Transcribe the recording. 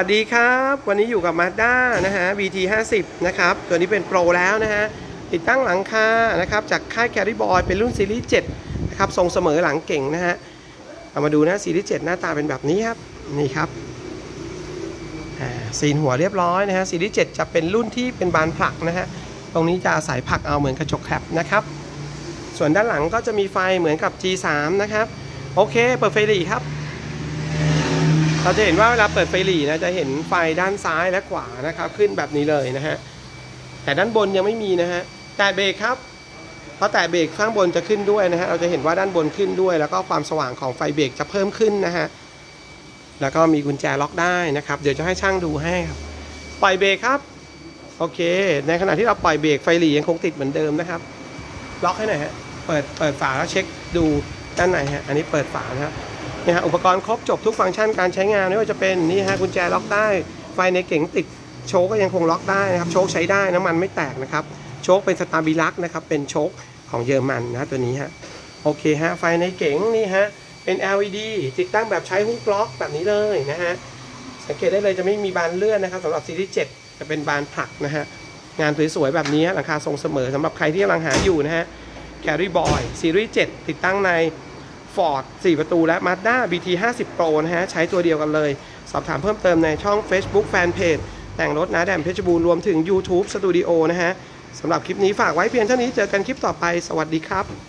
สวัสดีครับ วันนี้อยู่กับ Mazda นะฮะ BT 50นะครับ ตัวนี้เป็นโปรแล้วนะฮะ ติดตั้งหลังคานะครับ จากค่าย Carry Boy เป็นรุ่นซีรีส์7นะครับ ทรงเสมอหลังเก่งนะฮะ เอามาดูนะซีรีส์7หน้าตาเป็นแบบนี้ครับ นี่ครับอ่าซีหัวเรียบร้อยนะฮะซีรีส์7จะเป็นรุ่นที่เป็นบานผลักนะฮะ ตรงนี้จะอาศัยผลักเอาเหมือนกระจกแคปนะครับ ส่วนด้านหลังก็จะมีไฟเหมือนกับ G3 นะครับ โอเค เปิดไฟหลีครับ เราจะเห็นว่าเวลาเปิดไฟหลีนะจะเห็นไฟด้านซ้ายและขวานะครับ ขึ้นแบบนี้เลยนะฮะแต่ด้านบนยังไม่มีนะฮะแตะเบรกครับพอแตะเบรกข้างบนจะขึ้นด้วยนะฮะเราจะเห็นว่าด้านบนขึ้นด้วย แล้วก็ความสว่างของไฟเบรกจะเพิ่มขึ้นนะฮะแล้วก็มีกุญแจล็อกได้นะครับ เดี๋ยวจะให้ช่างดูให้ครับปล่อยเบรกครับโอเค ในขณะที่เราปล่อยเบรกไฟหลียังคงติดเหมือนเดิมนะครับ ล็อกให้หน่อยฮะเปิดเปิดฝาแล้วเช็คดูด้านในฮะอันนี้เปิดฝานะครับ นี่ฮะอุปกรณ์ครบจบทุกฟังก์ชันการใช้งานไม่ว่าจะเป็นนี่ฮะกุญแจล็อกได้ ไฟในเก๋งติดโช้คก็ยังคงล็อกได้นะครับโช้คใช้ได้น้ำมันไม่แตกนะครับโช้คเป็น Stabilus นะครับเป็นโช้คของเยอรมันนะตัวนี้ฮะโอเคฮะไฟในเก๋งนี่ฮะเป็น LED ติดตั้งแบบใช้ hook lock แบบนี้เลยนะฮะสังเกตได้เลยจะไม่มีบานเลื่อนนะครับสำหรับซีรีส์7จะเป็นบานผลักนะฮะงานสวยๆแบบนี้หลังคาทรงเสมอสำหรับใครที่กำลังหาอยู่นะฮะ Carry Boy ซีรีส์7ติดตั้งใน Ford 4 ประตูและ Mazda BT 50 Pro นะฮะ ใช้ตัวเดียวกันเลย สอบถามเพิ่มเติมในช่อง Facebook Fanpage แต่งรถนะแดมเพชรบูรณ์รวมถึง YouTube Studio นะฮะสำหรับคลิปนี้ฝากไว้เพียงเท่านี้เจอกันคลิปต่อไป สวัสดีครับ